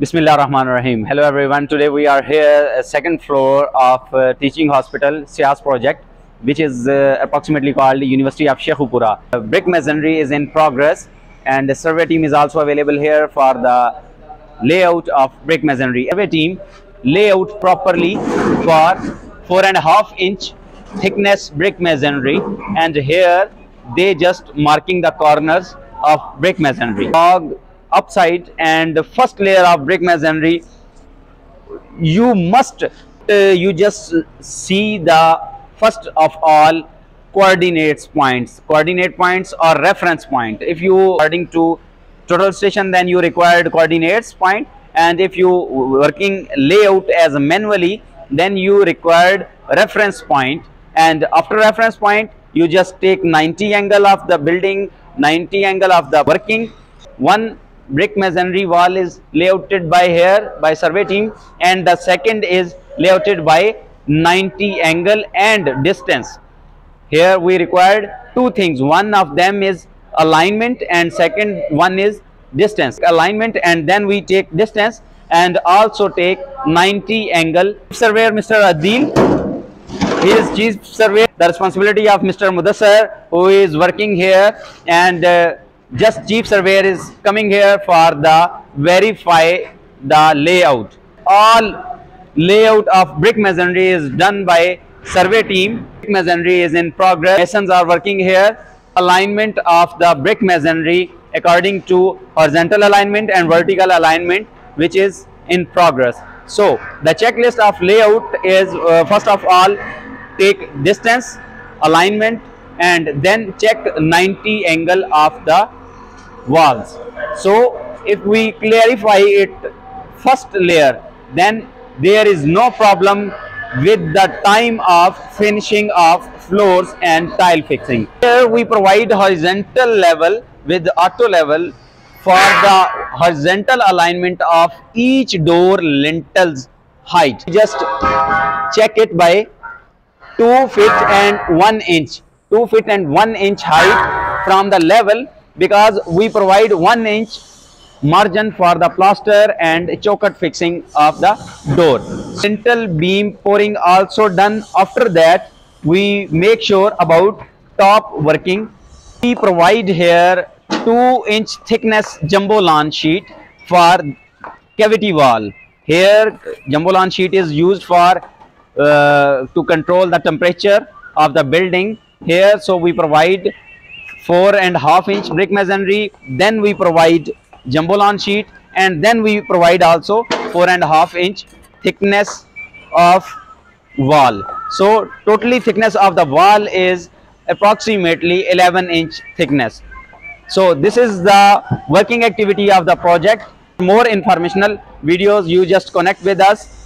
Bismillah Rahman Rahim. Hello everyone. Today we are here uh, second floor of uh, teaching hospital SIAS project which is uh, approximately called University of Sheikhupura. Uh, brick masonry is in progress and the survey team is also available here for the layout of brick masonry. Survey team layout properly for four and a half inch thickness brick masonry and here they just marking the corners of brick masonry. Log upside and the first layer of brick masonry you must uh, you just see the first of all coordinates points. Coordinate points or reference point. If you according to total station then you required coordinates point. And if you working layout as manually then you required reference point. And after reference point you just take 90 angle of the building 90 angle of the working one brick masonry wall is layouted by here by survey team and the second is layouted by 90 angle and distance. Here we required two things. One of them is alignment and second one is distance. Alignment and then we take distance and also take 90 angle. Surveyor mr adil he is chief surveyor. The responsibility of mr mudassar who is working here and uh, just chief surveyor is coming here for the verify the layout. All layout of brick masonry is done by survey team. Brick masonry is in progress. Masons are working here. Alignment of the brick masonry according to horizontal alignment and vertical alignment which is in progress. So the checklist of layout is uh, first of all take distance alignment and then check 90 angle of the walls. So if we clarify it first layer then there is no problem with the time of finishing of floors and tile fixing. Here we provide horizontal level with auto level for the horizontal alignment of each door lintels height. Just check it by 2 feet and 1 inch. 2 feet and 1 inch height from the level because we provide 1 inch margin for the plaster and choker fixing of the door. Central beam pouring also done after that we make sure about top working. We provide here 2 inch thickness Jumbolon sheet for cavity wall. Here Jumbolon sheet is used for uh, to control the temperature of the building here so we provide four and half inch brick masonry. Then we provide Jumbolon sheet and then we provide also four and half inch thickness of wall. So totally thickness of the wall is approximately 11 inch thickness. So this is the working activity of the project. More informational videos you just connect with us